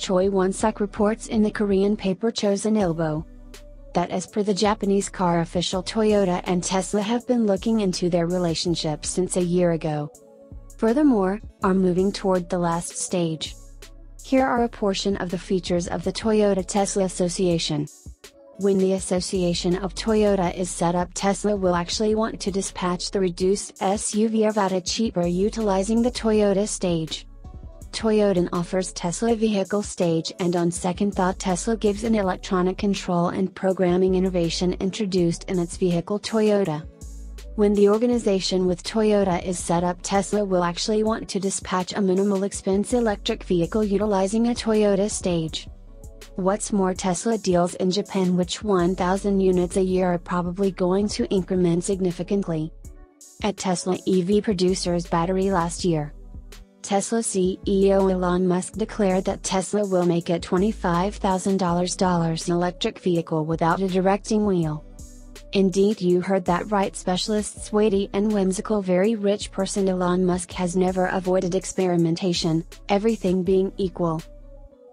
Choi Won-suk reports in the Korean paper Chosun Ilbo that as per the Japanese car official Toyota and Tesla have been looking into their relationship since a year ago. Furthermore, are moving toward the last stage. Here are a portion of the features of the Toyota Tesla Association. When the association of Toyota is set up Tesla will actually want to dispatch the reduced SUV Arvada cheaper utilizing the Toyota stage. Toyota offers Tesla vehicle stage and on second thought Tesla gives an electronic control and programming innovation introduced in its vehicle Toyota. When the organization with Toyota is set up Tesla will actually want to dispatch a minimal expense electric vehicle utilizing a Toyota stage. What's more Tesla deals in Japan which 1000 units a year are probably going to increment significantly. At Tesla EV producers battery last year. Tesla CEO Elon Musk declared that Tesla will make a $25,000 electric vehicle without a directing wheel. Indeed you heard that right specialist's weighty and whimsical very rich person Elon Musk has never avoided experimentation, everything being equal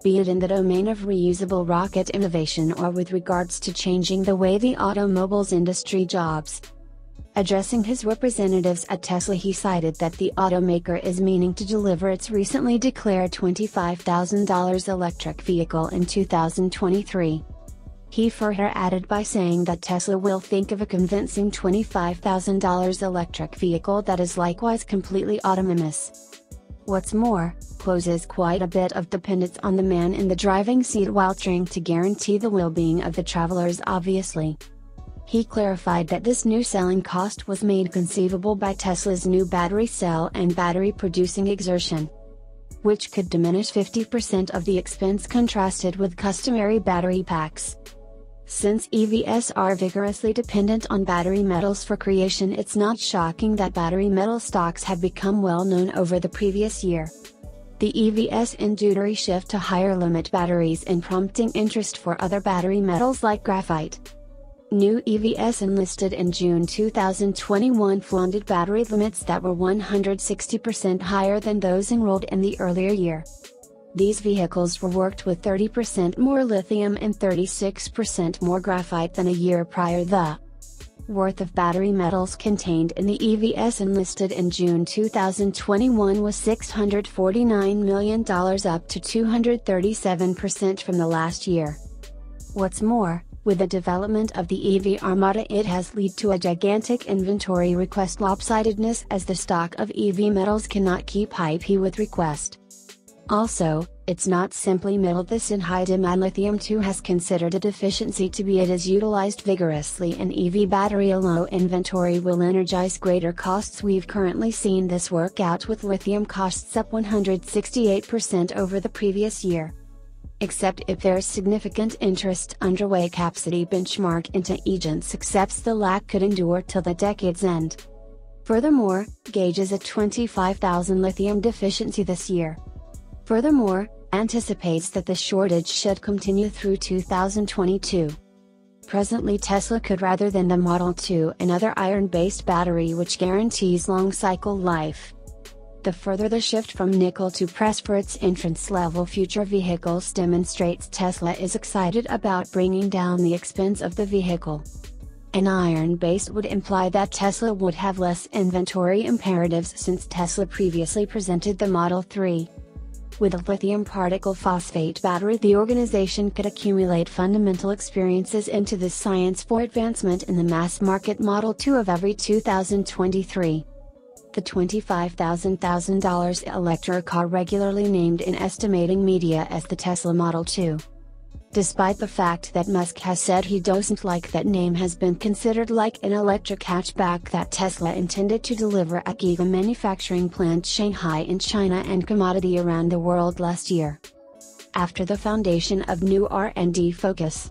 be it in the domain of reusable rocket innovation or with regards to changing the way the automobiles industry jobs. Addressing his representatives at Tesla, he cited that the automaker is meaning to deliver its recently declared $25,000 electric vehicle in 2023. He further added by saying that Tesla will think of a convincing $25,000 electric vehicle that is likewise completely autonomous. What's more, poses quite a bit of dependence on the man in the driving seat while trying to guarantee the well-being of the travelers obviously. He clarified that this new selling cost was made conceivable by Tesla's new battery cell and battery producing exertion, which could diminish 50% of the expense contrasted with customary battery packs. Since EVs are vigorously dependent on battery metals for creation it's not shocking that battery metal stocks have become well known over the previous year. The EVs a shift to higher limit batteries and prompting interest for other battery metals like graphite. New EVs enlisted in June 2021 flaunted battery limits that were 160% higher than those enrolled in the earlier year. These vehicles were worked with 30% more lithium and 36% more graphite than a year prior. The worth of battery metals contained in the EVs enlisted in June 2021 was $649 million up to 237% from the last year. What's more, with the development of the EV Armada it has led to a gigantic inventory request lopsidedness as the stock of EV metals cannot keep IP with request. Also, it's not simply metal this in high demand lithium 2 has considered a deficiency to be it is utilized vigorously in EV battery a low inventory will energize greater costs we've currently seen this work out with lithium costs up 168% over the previous year. Except if there's significant interest underway capacity benchmark into agents accepts the lack could endure till the decade's end. Furthermore, gauges a 25,000 lithium deficiency this year. Furthermore, anticipates that the shortage should continue through 2022. Presently Tesla could rather than the Model 2 another iron-based battery which guarantees long cycle life. The further the shift from nickel to press for its entrance-level future vehicles demonstrates Tesla is excited about bringing down the expense of the vehicle. An iron base would imply that Tesla would have less inventory imperatives since Tesla previously presented the Model 3. With a lithium particle phosphate battery the organization could accumulate fundamental experiences into this science for advancement in the mass market Model 2 of every 2023. The $25,000 electric car regularly named in estimating media as the Tesla Model 2 despite the fact that Musk has said he doesn't like that name has been considered like an electric hatchback that Tesla intended to deliver at Giga manufacturing plant Shanghai in China and commodity around the world last year. After the foundation of new R&D focus.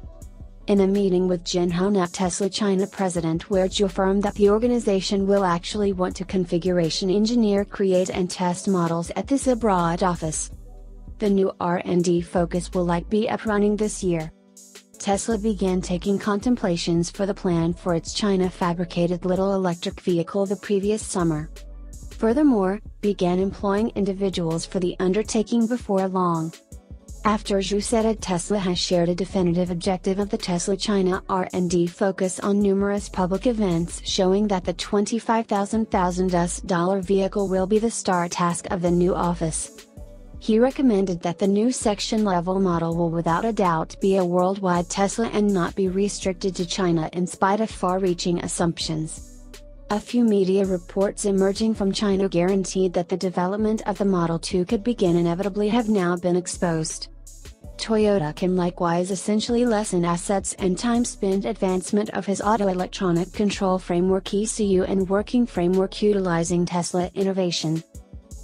In a meeting with Xinhua Tesla China president where Zhu affirmed that the organization will actually want to configuration engineer create and test models at this abroad office. The new R&D focus will like be up running this year. Tesla began taking contemplations for the plan for its China fabricated little electric vehicle the previous summer. Furthermore, began employing individuals for the undertaking before long. After Zhu said Tesla has shared a definitive objective of the Tesla China R&D focus on numerous public events showing that the $25,000 US dollar vehicle will be the star task of the new office. He recommended that the new section level model will without a doubt be a worldwide Tesla and not be restricted to China in spite of far reaching assumptions. A few media reports emerging from China guaranteed that the development of the Model 2 could begin inevitably have now been exposed. Toyota can likewise essentially lessen assets and time spent advancement of his auto electronic control framework ECU and working framework utilizing Tesla innovation.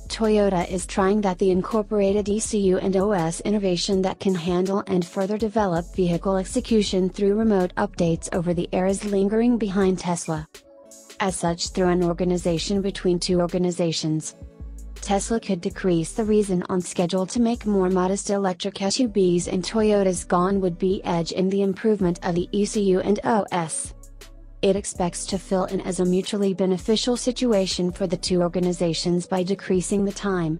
Toyota is trying that the incorporated ECU and OS innovation that can handle and further develop vehicle execution through remote updates over the air is lingering behind Tesla as such through an organization between two organizations. Tesla could decrease the reason on schedule to make more modest electric SUVs and Toyota's gone would be edge in the improvement of the ECU and OS. It expects to fill in as a mutually beneficial situation for the two organizations by decreasing the time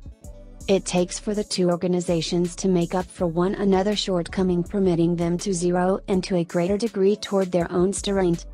it takes for the two organizations to make up for one another shortcoming permitting them to zero in to a greater degree toward their own strength.